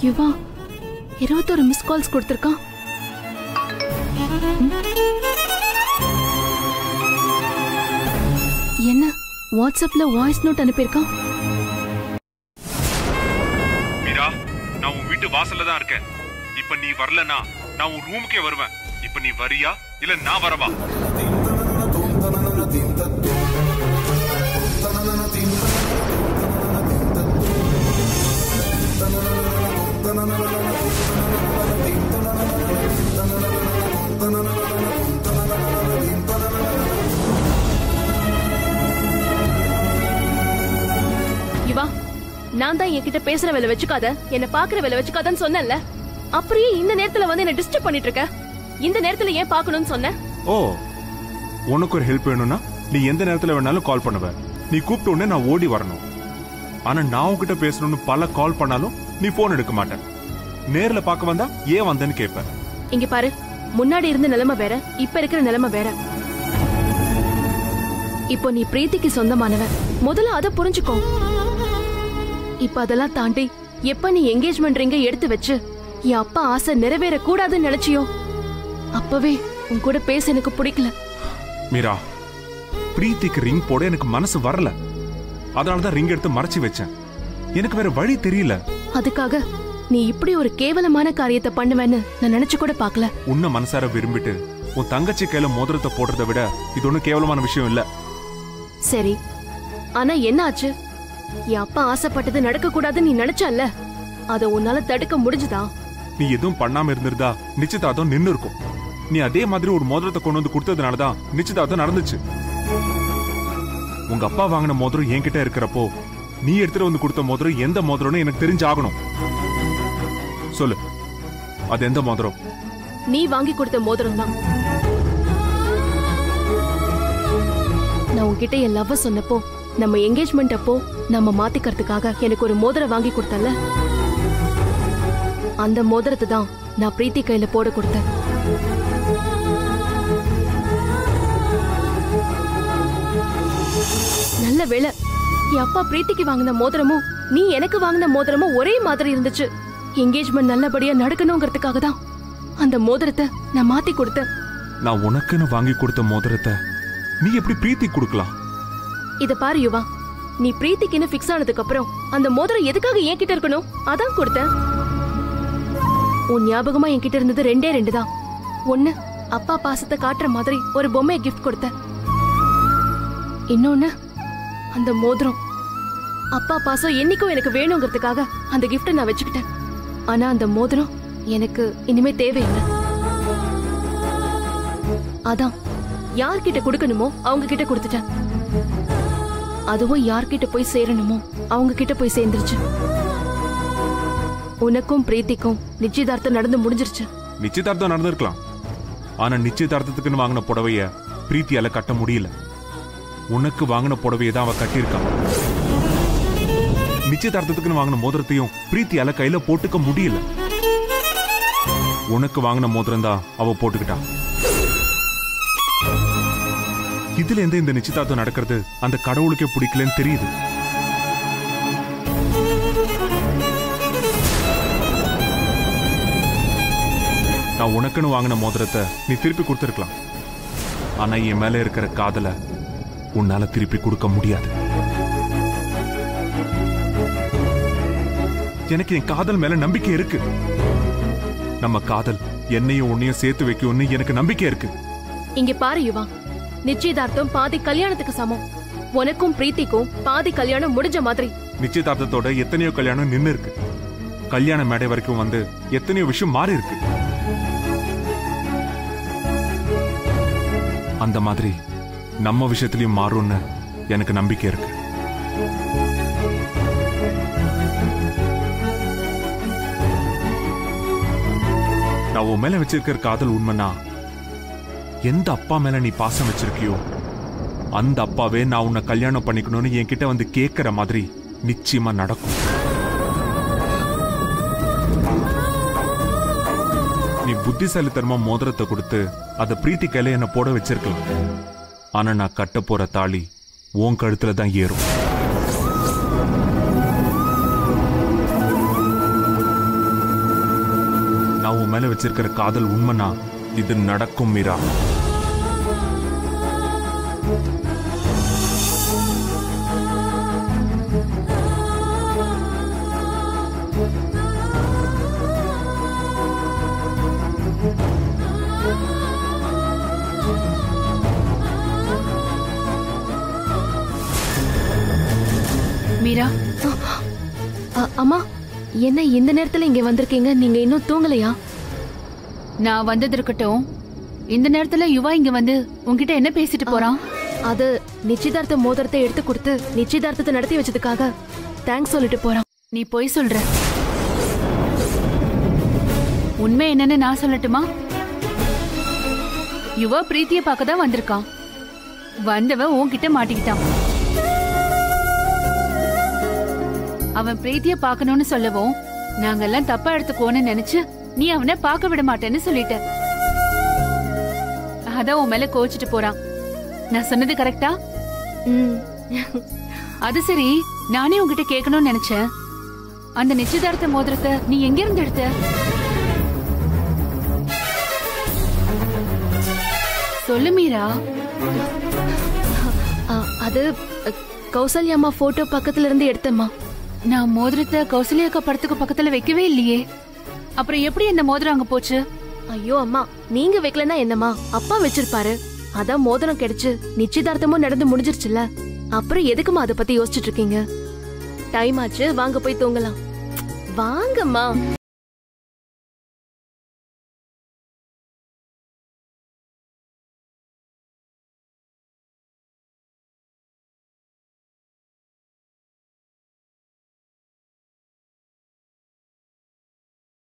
என்ன இவா இருபத்தொரு மிஸ் கால்ஸ் கொடுத்துருக்கான். என்ன வாட்ஸ்அப்ல வாய்ஸ் நோட் அனுப்பியிருக்கான்? மீரா நான் உன் வீட்டு வாசல்ல தான் இருக்கேன். இப்ப நீ வரலனா நான் உன் ரூமுக்கே வருவேன். இப்ப நீ வரியா இல்ல நான் வரவா? நான் தான் என்கிட்ட பேசுற வேலை வச்சுக்காத. என்ன பாக்குற வேலை வச்சுக்காதன்னு சொன்னேன்ல. அப்படியே இந்த நேரத்துல வந்து என்ன டிஸ்டர்ப் பண்ணிட்டு இருக்க இந்த நேரத்துல ஏன் பார்க்கணும்னு சொன்ன? ஓ உனக்கு ஒரு ஹெல்ப் வேணும்னா நீ எந்த நேரத்துல வேணாலும் கால் பண்ணுவ. நீ கூப்பிட்ட உடனே நான் ஓடி வரணும். ஆனா நான் உன்கிட்ட பேசணும்னு பல கால் பண்ணாலும் நீ போன் எடுக்க மாட்டேன் நேர்ல பார்க்க வந்தா ஏன் வந்தேன்னு கேட்ப இங்க பாரு முன்னாடி இருந்த நிலைமை வேற இப்ப இருக்கிற நிலைமை வேற. இப்போ நீ பிரீத்திக்கு சொந்தமானவன் முதல்ல அத புரிஞ்சுக்கோ. இப்ப அதெல்லாம் தாண்டி எப்ப நீ என்கேஜ்மெண்ட் ரிங்க எடுத்து வச்சு என் அப்பா ஆசை நிறைவேற கூடாதுன்னு நினைச்சியோ? அப்பவே உன் கூட பேச எனக்கு பிடிக்கல. மீரா பிரீத்திக்கு ரிங் போட எனக்கு மனசு வரல. அதனாலதான் ரிங் எடுத்து மறைச்சு வச்சேன். எனக்கு வேற வழி தெரியல. அதுக்காக நீ இப்படி ஒரு கேவலமான காரியத்தை பண்ணுவேன்னு நான் நினைச்சு கூட பார்க்கல. உன்னை மனசார விரும்பிட்டு உன் தங்கச்சி கையில மோதிரத்தை போடுறதை விட இது ஒண்ணும் கேவலமான விஷயம் இல்ல. சரி. ஆனா என்ன ஆச்சு? என் அப்பா ஆசைப்பட்டது நடக்க கூடாதுன்னு நீ நினைச்சல்ல? அத உன்னால தடுக்க முடிஞ்சுதா? நீ எதுவும் பண்ணாம இருந்திருந்தா நிச்சயதார்த்தம் நின்னு இருக்கும் நீ அதே மாதிரி ஒரு மோதிரத்தை கொண்டு வந்து கொடுத்ததுனாலதான் நிச்சயதார்த்தம் நடந்துச்சு. உங்க அப்பா வாங்கின மோதிரம் என்கிட்ட இருக்கிறப்போ நீ எடுத்துட்டு வந்து கொடுத்த மோதிரம் எந்த மோதிரம்னு எனக்கு தெரிஞ்சாகணும். சொல்லு அது எந்த மோதிரம்? நீ வாங்கி கொடுத்த மோதிரம் தான். நான் உன்கிட்ட என் லவ்வ சொன்னப்போ நம்ம என்கேஜ்மெண்ட் அப்போ நம்ம மாத்திக்கிறதுக்காக எனக்கு ஒரு மோதிரம் வாங்கி கொடுத்தல அந்த மோதிரத்தை தான் நான் பிரீத்தி கையில போட கொடுத்தேன். நல்ல வேளை என் அப்பா பிரீத்திக்கு வாங்கின மோதிரமும் நீ எனக்கு வாங்கின மோதிரமும் ஒரே மாதிரி இருந்துச்சு. என்கேஜ்மெண்ட் நல்லபடியா நடக்கணுங்கிறதுக்காக தான் அந்த மோதிரத்தை நான் மாத்தி கொடுத்தேன். நான் உனக்குன்னு வாங்கி கொடுத்த மோதிரத்தை நீ எப்படி பிரீத்தி கொடுக்கலாம்? இத பாரு யுவா நீ பிரீத்திக்குன்னு ஃபிக்ஸ் ஆனதுக்கு அப்புறம் அந்த மோதிரம் எதுக்காக என்கிட்ட இருக்கணும்? அதான் கொடுத்தேன். உன் ஞாபகமா என்கிட்ட இருந்தது ரெண்டே ரெண்டு தான். ஒண்ணு அப்பா பாசத்தை காட்டுற மாதிரி ஒரு பொம்மையை கிஃப்ட் கொடுத்த இன்னொன்னு அந்த மோதிரம் அப்பா பாசம் என்னைக்கும் எனக்கு வேணுங்கிறதுக்காக அந்த கிஃப்டை நான் வச்சுக்கிட்டேன். ஆனா அந்த மோதிரம் எனக்கு இனிமே தேவையில்லை. அதான் யார்கிட்ட கொடுக்கணுமோ அவங்க கிட்ட கொடுத்துட்டேன். அதுவும் யார்கிட்ட போய் சேரணுமோ? அவங்க கிட்ட போய் சேர்ந்துருச்சு. உனக்கும் பிரீத்திக்கும் நிச்சயதார்த்தம் நடந்து முடிஞ்சிருச்சு. நிச்சயதார்த்தம் நடந்திருக்கலாம். ஆனா நிச்சயதார்த்தத்துக்குன்னு வாங்கின புடவைய பிரீத்தியால கட்ட முடியல. உனக்கு வாங்கின புடவையை தான் அவ கட்டியிருக்கான் நிச்சயதார்த்தத்துக்குன்னு வாங்கின மோதிரத்தையும் பிரீத்தியால கையில போட்டுக்க முடியல. உனக்கு வாங்கின மோதிரம் தான் அவ போட்டுக்கிட்டான் இதுல இருந்து இந்த நிச்சயதார்த்தம் நடக்கிறது. அந்த கடவுளுக்கே பிடிக்கலன்னு தெரியுது. நான் உனக்குன்னு வாங்கின மோதிரத்தை நீ திருப்பி கொடுத்துருக்கலாம். ஆனா என் மேல இருக்கிற காதல உன்னால திருப்பி கொடுக்க முடியாது. எனக்கு என் காதல் மேல நம்பிக்கை இருக்கு. நம்ம காதல் என்னையும் உன்னையும் சேர்த்து வைக்கும்னு எனக்கு நம்பிக்கை இருக்கு. இங்க பாரு யுவா. நிச்சயதார்த்தம் பாதி கல்யாணத்துக்கு சமம். உனக்கும் பிரீத்திக்கும் பாதி கல்யாணம் முடிஞ்ச மாதிரி. நிச்சயதார்த்தத்தோட எத்தனையோ கல்யாணம் நின்னு இருக்கு கல்யாண மேடை வரைக்கும் வந்து எத்தனையோ விஷயம் மாறி இருக்கு அந்த மாதிரி நம்ம விஷயத்திலயும் மாறும்னு எனக்கு நம்பிக்கை இருக்கு. நான் உன் மேல வச்சிருக்கிற காதல் உண்மைன்னா எந்த அப்பா மேல நீ பாசம் வச்சிருக்கியோ அந்த அப்பாவே நான் உன்னை கல்யாணம் பண்ணிக்கணும்னு என்கிட்ட வந்து கேட்கிற மாதிரி நிச்சயமா நடக்கும். நீ புத்திசாலித்தனமா மோதிரத்தை கொடுத்து அதை பிரீத்தி கையில என்ன போட வச்சிருக்கலாம். ஆனா நான் கட்ட போற தாலி உன் கழுத்துல தான் ஏறும். மேல வச்சிருக்கிற காதல் உண்மைனா இது நடக்கும் மீரா. மீரா. அம்மா என்ன இந்த நேரத்துல இங்க வந்திருக்கீங்க? நீங்க இன்னும் தூங்கலையா? நான் வந்தது இருக்கட்டும் இந்த நேரத்துல யுவா இங்க வந்து உன்கிட்ட என்ன பேசிட்டு போறான்? அது நிச்சயதார்த்த மோதிரத்தை எடுத்து கொடுத்து நிச்சயதார்த்தத்தை நடத்தி வச்சதுக்காக தேங்க்ஸ் சொல்லிட்டு போறான். நீ போய் சொல்ற. உண்மை என்னன்னு நான் சொல்லட்டுமா? யுவா பிரீத்திய பார்க்க தான் வந்திருக்கான். வந்தவன் உன்கிட்ட மாட்டிக்கிட்டான். அவன் பிரீத்திய பார்க்கணும்னு சொல்லவும் நாங்கெல்லாம் தப்பா எடுத்துக்கோன்னு நினைச்சு நீ அவனை பார்க்க விட மாட்டேன்னு சொல்லிட்ட. அதான் உன் மேல கோச்சிட்டு போறான். நான் சொன்னது கரெக்டா அது சரி நானே உன்கிட்ட கேட்கணும்னு நினைச்சேன். அந்த நிச்சயதார்த்த மோதிரத்தை நீ எங்க இருந்து எடுத்த? சொல்லு மீரா. அது அ, கௌசல்யாம்மா போட்டோ பக்கத்துல இருந்து எடுத்தம்மா. நான் மோதிரத்தை கௌசல்யாக்கா படத்துக்கு பக்கத்துல வைக்கவே இல்லையே. அப்புறம் எப்படி இந்த மோதிரம் அங்க போச்சு? ஐயோ அம்மா நீங்க வைக்கலன்னா என்னம்மா? அப்பா வச்சிருப்பாரு. அதான் மோதிரம் கிடைச்சு நிச்சயதார்த்தமும் நடந்து முடிஞ்சிருச்சுல அப்புறம் எதுக்குமா அதை பத்தி யோசிச்சுட்டு இருக்கீங்க? டைம் ஆச்சு வாங்க போய் தூங்கலாம். வாங்கம்மா.